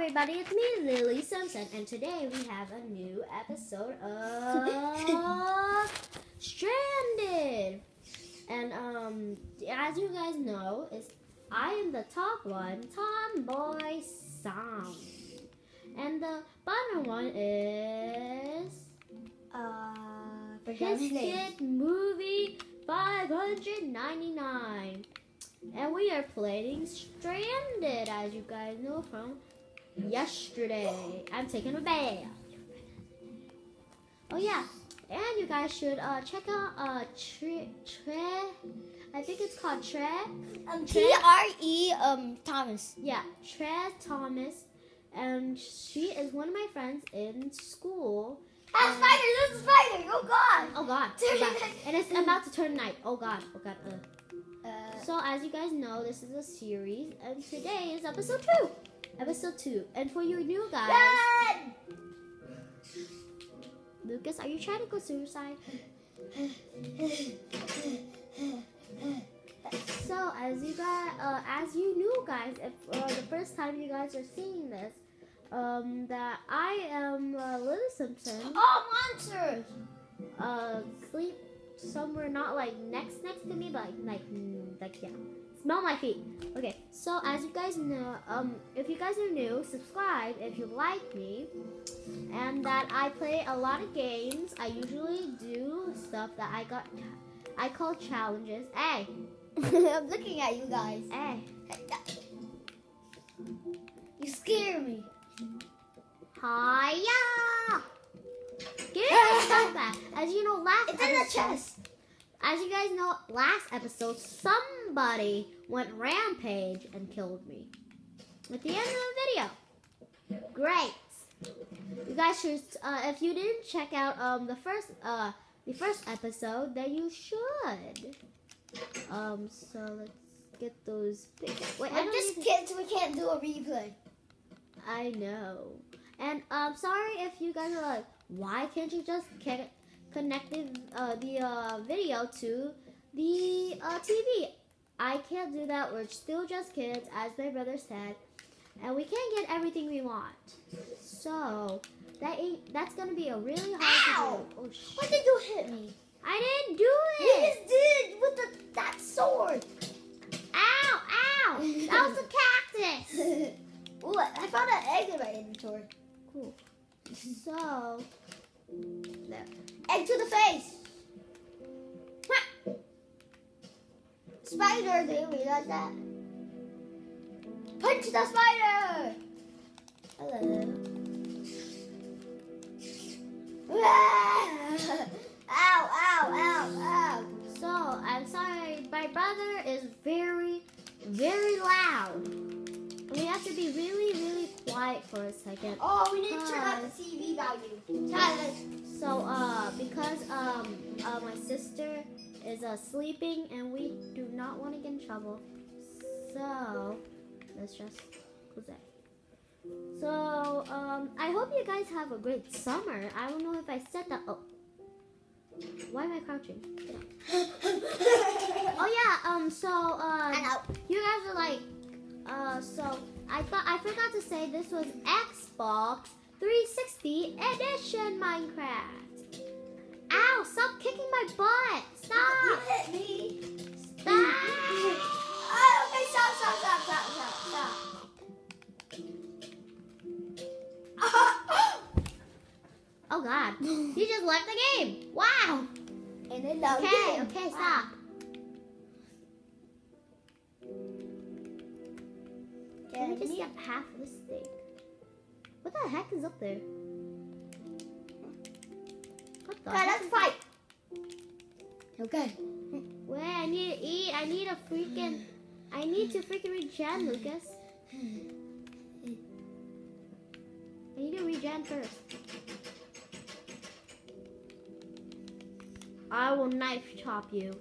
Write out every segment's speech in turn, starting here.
everybody, it's me, Lilly Simson, and today we have a new episode of Stranded. And um, as you guys know, is I am the top one, Tomboy Sound, and the bottom one is Uh. Biscuit Movie 599. And we are playing Stranded, as you guys know from yesterday. I'm taking a bath. Oh yeah, and you guys should uh, check out uh Tre Tre. I think it's called Tre. Um, T R E um Thomas. Yeah, Tre Thomas, and she is one of my friends in school. Ah, Um, spider! A spider! Oh God! Oh God, oh God. and it's about to turn night. Oh God, oh God. Uh. Uh, So as you guys know, this is a series, and today is episode two. Episode two, and for you new guys, run! Lucas, are you trying to go suicide? So as you guys, uh, as you new guys, if uh, the first time you guys are seeing this, um, that I am uh, Lilly Simson, Oh, monsters! uh, sleep somewhere not like next next to me, but like like mm, like yeah, smell my feet. Okay, so as you guys know, um, if you guys are new, subscribe if you like me, and that I play a lot of games. I usually do stuff that I got, I call challenges. Hey, I'm looking at you guys. hey, You scare me. hiya! Get back. As you know, last It's in the episode- chest. As you guys know, last episode, somebody went rampage and killed me. At the end of the video. Great. You guys should, uh, if you didn't check out um the first uh the first episode, then you should. Um, so let's get those. pictures. Wait, I don't just kids. We can't do a replay. I know. And I'm um, sorry if you guys are like, why can't you just connect the, uh, the uh, video to the uh, TV? I can't do that. We're still just kids, as my brother said, and we can't get everything we want. So that ain't, that's gonna be a really hard Ow! Oh! Why did you hit me? I didn't do You it. just did with the that sword. Ow! Ow! That was a cactus. Ooh, I found an egg in my inventory. Cool. So there. Egg to the face. Spider, do you realize that? Punch the spider! For a second. Oh, we need to check out the CV value. Tyler. So uh, because um, uh, my sister is uh, sleeping and we do not want to get in trouble, so let's just close that. So um, I hope you guys have a great summer. I don't know if I said that. Oh, why am I crouching? Oh yeah. Um. So uh, I know. you guys are like, uh, so I thought I forgot to say this was Xbox 360 edition Minecraft. Ow! Stop kicking my butt! Stop. You hit me. Stop! Oh, okay, stop, stop, stop, stop, stop, stop. Oh God! You just left the game. Wow. and then Okay. again. Okay. Stop. Let me just get half of this thing. What the heck is up there? What the? Okay, heck let's fight. Okay. Wait, I need to eat. I need a freaking. I need to freaking regen, Lucas. I need to regen first. I will knife chop you.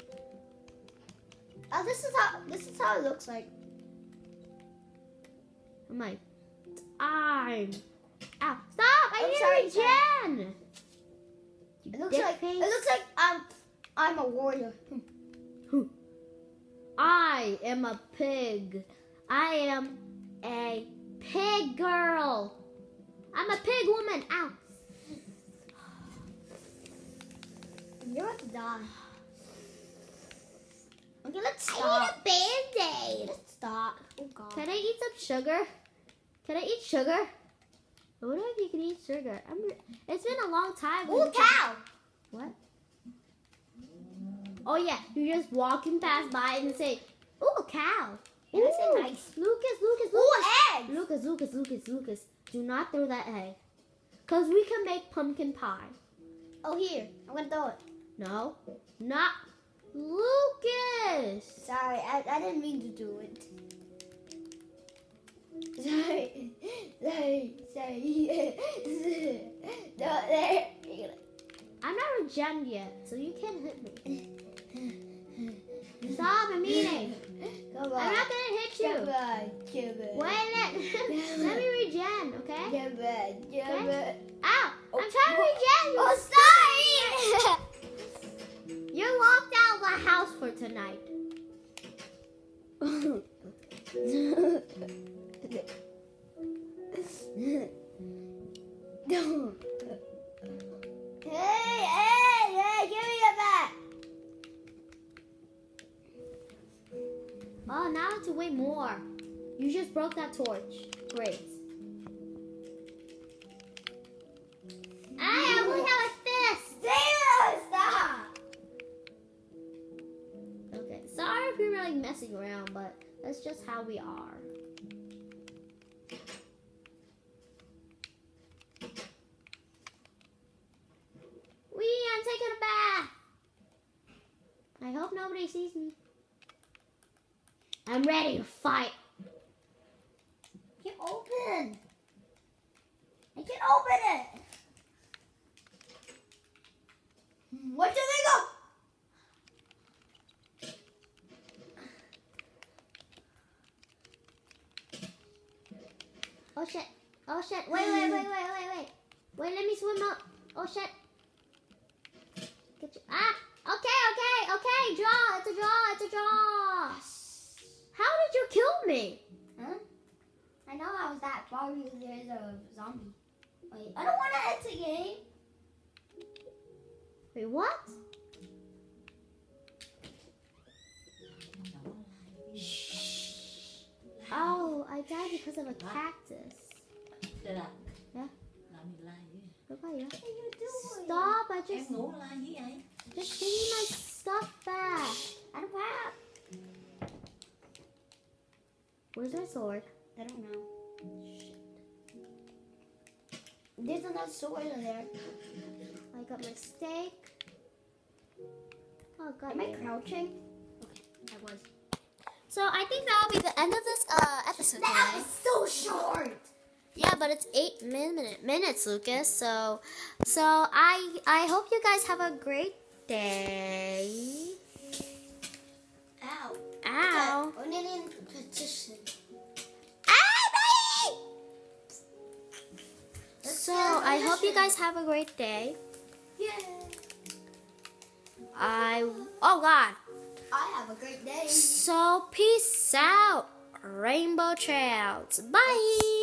Oh, this is how this is how it looks like. I'm like, I'm. Ow! Stop! I I'm need sorry, regen. It looks like face. it looks like I'm I'm a warrior. Hmm. I am a pig. I am a Pig girl. I'm a pig woman. Ow. You're about to die. Okay, let's stop. I need a band-aid. Let's stop. Oh god. Can I eat some sugar? Can I eat sugar? I wonder if you can eat sugar. I'm, it's been a long time. Ooh, cow. What? Oh yeah, you're just walking past by and say, "Ooh, cow." Yeah, I say Ooh, nice. Lucas, Lucas, Ooh, Lucas. Lucas, Lucas, Lucas, Lucas. Do not throw that egg. Cause we can make pumpkin pie. Oh, here. I'm gonna throw it. No, not Lucas. Sorry, I, I didn't mean to do it. Sorry. Sorry. Sorry. no, there. I'm not regen yet, so you can't hit me. Stop! I'm eating. Come on. I'm not gonna hit Come you. on. Come on. Wait, let, let me regen, okay? Come on. Come on. Ow! I'm oh, trying to oh, regen. Oh, sorry. You're locked out of the house for tonight. no. Hey, hey, hey, give me your. Oh, now it's way more. You just broke that torch. Great. I only have a fist. Taylor, stop. Okay, sorry if you're like messing around, but that's just how we are. I hope nobody sees me. I'm ready to fight. Get open. I can open it. Where did they go? Oh shit. Oh shit. Wait, wait, wait, wait, wait, wait. Wait, let me swim up. Oh shit. Get you. Ah! Okay. Draw. It's a draw. It's a draw. How did you kill me? Huh? I know I was that far because there's a zombie. Wait, I don't want to end the game. Wait, what? Shh. Oh, I died because of a cactus. Đây là Hả? Làm gì like vậy? What about you? What are you doing? Stop! I just ngủ like với vậy? just give me my stuff back. I don't have. Where's my sword? I don't know. There's another sword in there. I got my steak. Oh god. Am I crouching? I was. So I think that'll be the end of this uh, episode That today. was so short. Yeah, but it's eight minute minutes, Lucas. So, so I I hope you guys have a great day. Ow. Ow. In competition. So I hope you guys have a great day. Yeah. I oh god. I have a great day. So peace out, Rainbow Trouts. Bye.